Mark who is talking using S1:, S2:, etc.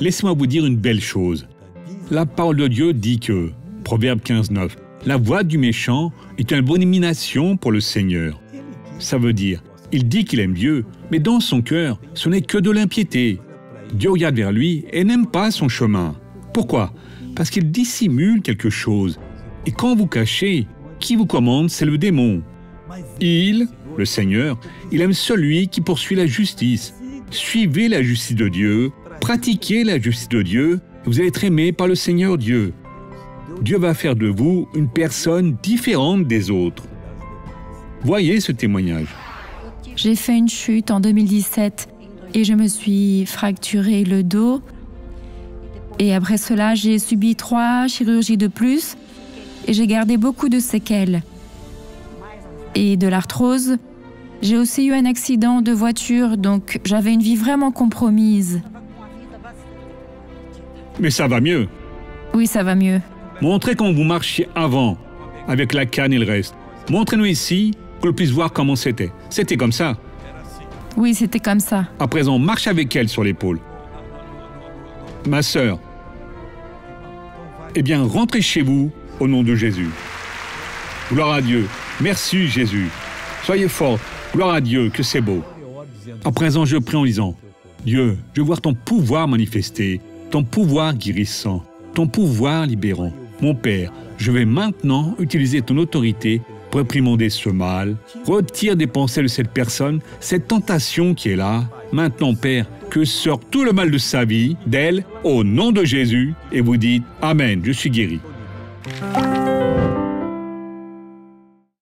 S1: Laissez-moi vous dire une belle chose. La parole de Dieu dit que, Proverbe 15.9, la voix du méchant est une abomination pour le Seigneur. Ça veut dire, il dit qu'il aime Dieu, mais dans son cœur, ce n'est que de l'impiété. Dieu regarde vers lui et n'aime pas son chemin. Pourquoi? Parce qu'il dissimule quelque chose. Et quand vous cachez, qui vous commande, c'est le démon. Il, le Seigneur, il aime celui qui poursuit la justice. Suivez la justice de Dieu, pratiquez la justice de Dieu, vous allez être aimé par le Seigneur Dieu. Dieu va faire de vous une personne différente des autres. Voyez ce témoignage.
S2: J'ai fait une chute en 2017 et je me suis fracturé le dos. Et après cela, j'ai subi trois chirurgies de plus et j'ai gardé beaucoup de séquelles. Et de l'arthrose. J'ai aussi eu un accident de voiture, donc j'avais une vie vraiment compromise.
S1: Mais ça va mieux.
S2: Oui, ça va mieux.
S1: Montrez comment vous marchiez avant, avec la canne et le reste. Montrez-nous ici, que l'on puisse voir comment c'était. C'était comme ça.
S2: Oui, c'était comme ça.
S1: À présent, marche avec elle sur l'épaule. Ma sœur, eh bien, rentrez chez vous au nom de Jésus. Gloire à Dieu. Merci Jésus. Soyez fort. Gloire à Dieu, que c'est beau. À présent, je prie en disant, Dieu, je veux voir ton pouvoir manifesté, ton pouvoir guérissant, ton pouvoir libérant. Mon Père, je vais maintenant utiliser ton autorité pour réprimander ce mal. Retire des pensées de cette personne cette tentation qui est là. Maintenant, Père, que sort tout le mal de sa vie, d'elle, au nom de Jésus, et vous dites Amen, je suis guéri.